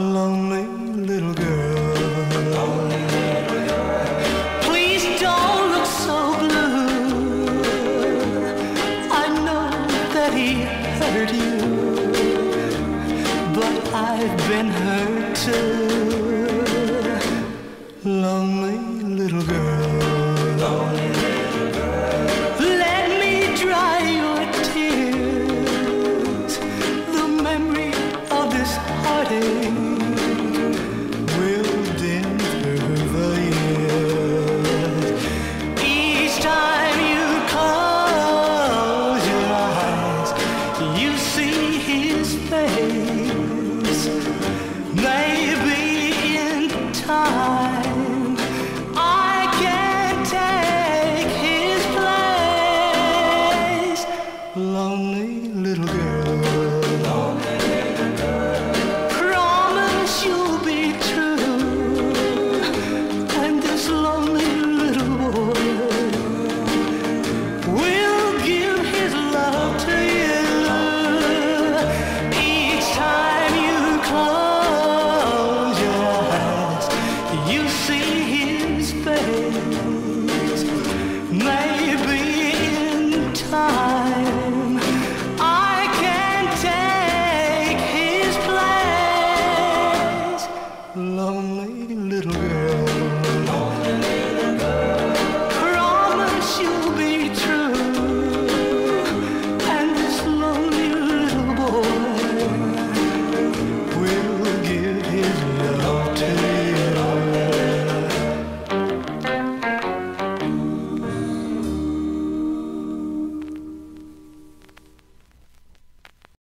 lonely little girl. Please don't look so blue. I know that he hurt you, but I've been hurt too. Heartache